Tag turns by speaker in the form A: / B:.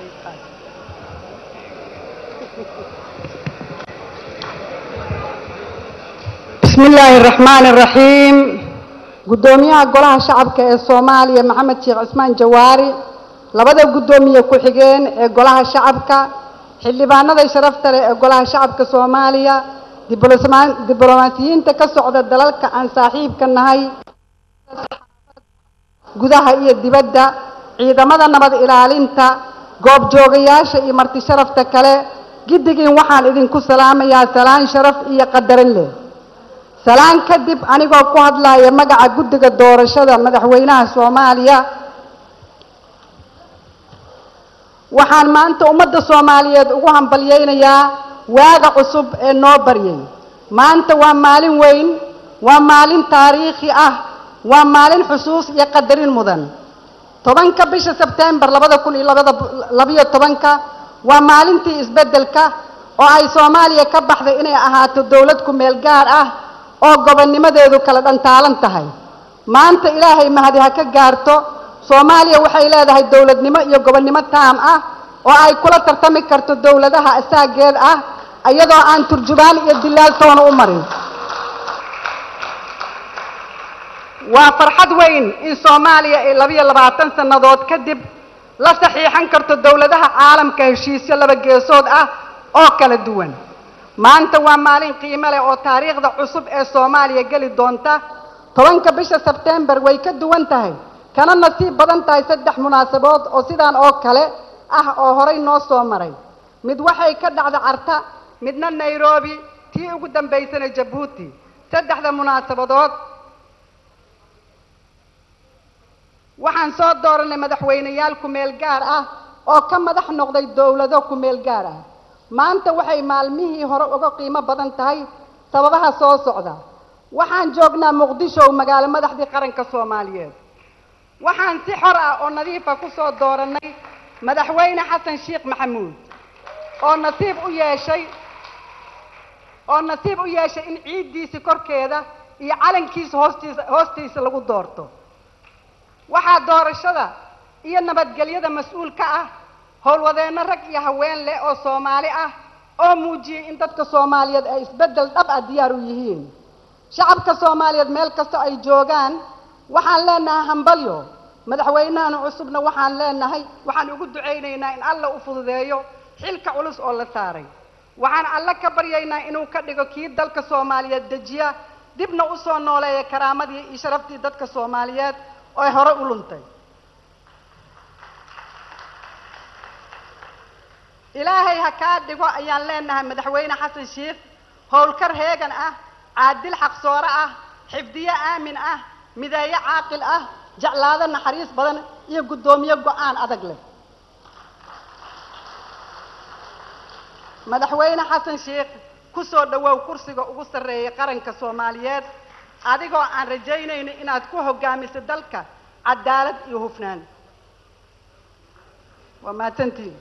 A: bismi bismillaahi araxmaan araxiim guddoomiyaha golaha shacabka ee soomaaliya maxamed sheekh cismaan jawaari. Labada guddoomiye ku-xigeen ee golaha shacabka xildhibaanada sharafta leh ee golaha shacabka soomaaliya. Diblomaasiyiinta ka socda dalalka aan saaxiibka nahay. Gudaha iyo dibadda ciidamada nabad ilaalinta goobjoogayaasha iyo marti sharafta kale giddigiin waxaan idinku salaamayaa salaan sharaf iyo qadarin leh. Salaan kadib anigoo ku hadlaya magaca guddiga doorashada madaxweynaha soomaaliya waxaan maanta ummadda soomaaliyeed ugu hambalyaynayaa waaga cusub ee noo baryay. Maanta waa maalin weyn waa maalin taariikhi ah waa maalin xusuus iyo qadarin mudan tobanka bisha sebtembar labada kun iyo labada labiyo tobanka waa maalintii isbeddelka oo ay soomaaliya ka baxday inay ahaato dowlad ku meel gaar ah oo gobonnimadeedu kala dhantaalan tahay. Maanta ilaahay mahadi ha ka gaarto soomaaliya waxay leedahay dowladnimo iyo gobonnimo taam ah oo ay kula tartami karto dowladaha asaageed ah iyadoo aan turjubaan iyo dilaal toona u marin waa farxad weyn in soomaaliya ay labiyo labaatan sannadood kadib la saxiixan karto dowladaha caalamka heshiisyo laba geesood ah oo kala duwan. Maanta waa maalin qiimo leh oo taariikhda cusub ee soomaaliya geli doonta. Tobanka bisha sebtembar way ka duwan tahay kana nasiib badan tahay saddex munaasabood oo sidaan oo kale ah oo horay noo soo maray. Mid waxay ka dhacda carta midna nairobi tii ugu dambaysana jabuuti. Saddexda munaasabadood waxaan soo dooranay madaxweyneyaal ku-meel gaar ah oo ka madax noqday dowlado ku-meel gaar ah. Maanta waxay maalmihii hore uga qiimo badan tahay sababaha soo socda. Waxaan joognaa muqdisho magaalo madaxdii qaranka soomaaliyeed. Waxaan si xor ah oo nadiifa ku soo doorannay madaxweyne xasan sheekh maxamuud oo nasiib u yeeshay oo nasiib u yeeshay in ciiddiisi korkeeda iyo calankiisa hoostiisa hoostiisa lagu doorto waxaa doorashada iyo nabadgelyada mas'uul ka ah howlwadeenno rag iyo haween leh oo soomaali ah oo muujiyey in dadka soomaaliyeed ay isbeddel dhab ah diyaar u yihiin. Shacabka soomaaliyeed meel kasta ay joogaan waxaan leenahay hambalyo madaxweynahan cusubna waxaan leenahay waxaan ugu ducaynaynaa in alla u fududeeyo xilka culus oo la saaray. Waxaan alle ka baryaynaa inuu ka dhigo kii dalka soomaaliyeed dejiya dibna u soo nooleeya karaamadii iyo sharaftii dadka soomaaliyeed oo hore u luntay. Ilaahay ha kaa dhigo ayaan leenahay madaxweyne xasan sheekh howlkar heegan ah caadil xaqsoore ah xifdiye aamin ah mideeye caaqil ah jeclaado naxariis badan iyo guddoomiye go'aan adag leh. Madaxweyne xasan sheekh ku soo dhowow kursiga ugu sarreeyay qaranka soomaaliyeed adigoo aan rajaynayno inaad ku hogaamiso dalka cadaalad iyo hufnaan. Waa mahadsantihin